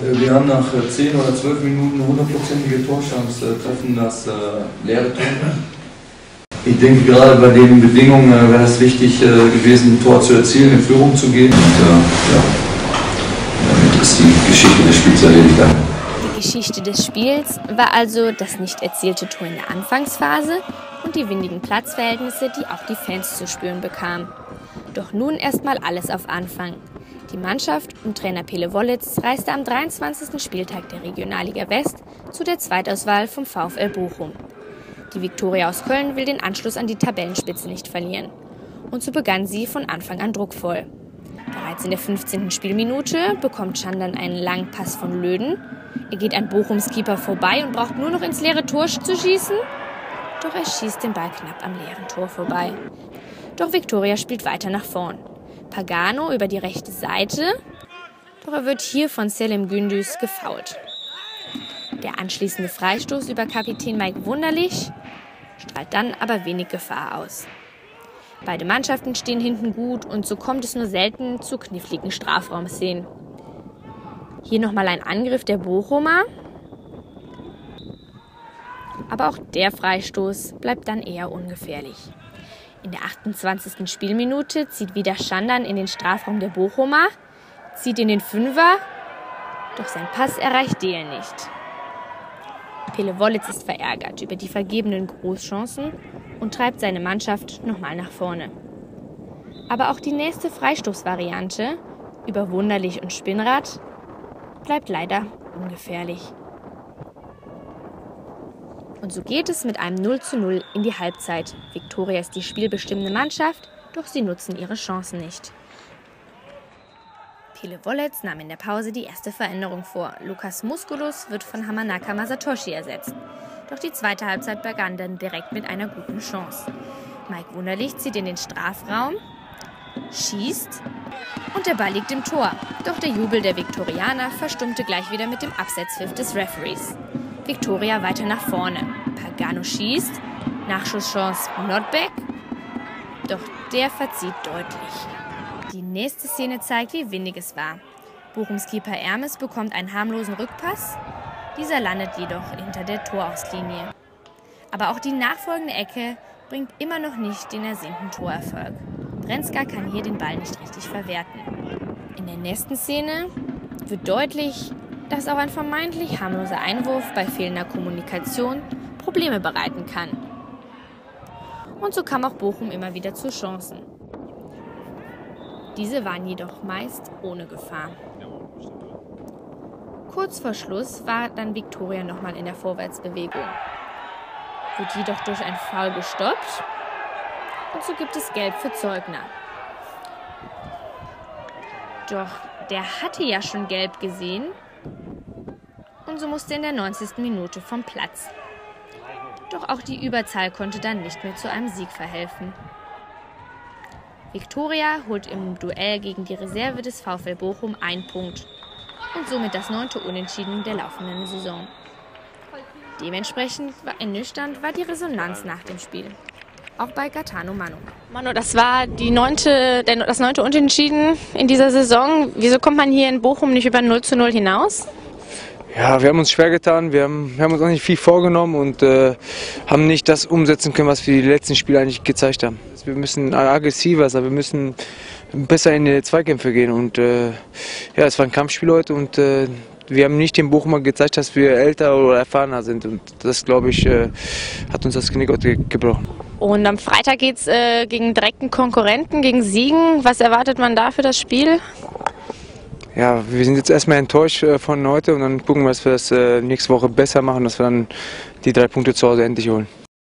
Äh, wir haben nach 10 äh, oder 12 Minuten eine hundertprozentige Torchance, äh, treffen das äh, leere Tor. Ich denke, gerade bei den Bedingungen äh, wäre es wichtig äh, gewesen, ein Tor zu erzielen, in Führung zu gehen. Und, ja, damit ist die Geschichte des Spiels erledigt. Die Geschichte des Spiels war also das nicht erzielte Tor in der Anfangsphase und die windigen Platzverhältnisse, die auch die Fans zu spüren bekamen. Doch nun erstmal alles auf Anfang. Die Mannschaft um Trainer Pele Wollitz reiste am 23. Spieltag der Regionalliga West zu der Zweitauswahl vom VfL Bochum. Die Viktoria aus Köln will den Anschluss an die Tabellenspitze nicht verlieren. Und so begann sie von Anfang an druckvoll. Bereits in der 15. Spielminute bekommt Schandern einen langen Pass von Löden. Er geht an Bochums Keeper vorbei und braucht nur noch ins leere Tor zu schießen. Doch er schießt den Ball knapp am leeren Tor vorbei. Doch Viktoria spielt weiter nach vorn. Pagano über die rechte Seite. Doch er wird hier von Selim Gündüz gefault. Der anschließende Freistoß über Kapitän Mike Wunderlich strahlt dann aber wenig Gefahr aus. Beide Mannschaften stehen hinten gut und so kommt es nur selten zu kniffligen Strafraumszenen. Hier nochmal ein Angriff der Bochumer. Aber auch der Freistoß bleibt dann eher ungefährlich. In der 28. Spielminute zieht wieder Schandern in den Strafraum der Bochumer, zieht in den Fünfer, doch sein Pass erreicht Dehl nicht. Pele Wollitz ist verärgert über die vergebenen Großchancen und treibt seine Mannschaft nochmal nach vorne. Aber auch die nächste Freistoßvariante über Wunderlich und Spinnrad bleibt leider ungefährlich. Und so geht es mit einem 0 zu 0 in die Halbzeit. Viktoria ist die spielbestimmende Mannschaft, doch sie nutzen ihre Chancen nicht. Pele Wollitz nahm in der Pause die erste Veränderung vor. Lukas Musculus wird von Hamanaka Masatoshi ersetzt. Doch die zweite Halbzeit begann dann direkt mit einer guten Chance. Mike Wunderlich zieht in den Strafraum, schießt und der Ball liegt im Tor. Doch der Jubel der Viktorianer verstummte gleich wieder mit dem Absetzpfiff des Referees. Viktoria weiter nach vorne. Pagano schießt. Nachschusschance Nordbeck. Doch der verzieht deutlich. Die nächste Szene zeigt, wie windig es war. Bochums Keeper Ermes bekommt einen harmlosen Rückpass. Dieser landet jedoch hinter der Torauslinie. Aber auch die nachfolgende Ecke bringt immer noch nicht den ersehnten Torerfolg. Brenzka kann hier den Ball nicht richtig verwerten. In der nächsten Szene wird deutlich, dass auch ein vermeintlich harmloser Einwurf bei fehlender Kommunikation Probleme bereiten kann. Und so kam auch Bochum immer wieder zu Chancen. Diese waren jedoch meist ohne Gefahr. Kurz vor Schluss war dann Viktoria nochmal in der Vorwärtsbewegung, wird jedoch durch ein Foul gestoppt und so gibt es Gelb für Zeugner. Doch der hatte ja schon Gelb gesehen und so musste in der 90. Minute vom Platz. Doch auch die Überzahl konnte dann nicht mehr zu einem Sieg verhelfen. Viktoria holt im Duell gegen die Reserve des VfL Bochum einen Punkt und somit das neunte Unentschieden der laufenden Saison. Dementsprechend war ernüchternd war die Resonanz nach dem Spiel. Auch bei Gaetano Manu. Manu, das war die neunte, das neunte Unentschieden in dieser Saison. Wieso kommt man hier in Bochum nicht über 0 zu 0 hinaus? Ja, wir haben uns schwer getan, wir haben, wir haben uns auch nicht viel vorgenommen und äh, haben nicht das umsetzen können, was wir die letzten Spiele eigentlich gezeigt haben. Wir müssen aggressiver sein, wir müssen besser in die Zweikämpfe gehen und äh, ja, es war ein Kampfspiel heute und äh, wir haben nicht dem Bochumer gezeigt, dass wir älter oder erfahrener sind und das, glaube ich, äh, hat uns das Knick gebrochen. Und am Freitag geht es äh, gegen direkten Konkurrenten, gegen Siegen. Was erwartet man da für das Spiel? Ja, wir sind jetzt erstmal enttäuscht äh, von heute und dann gucken wir, dass wir das äh, nächste Woche besser machen, dass wir dann die drei Punkte zu Hause endlich holen.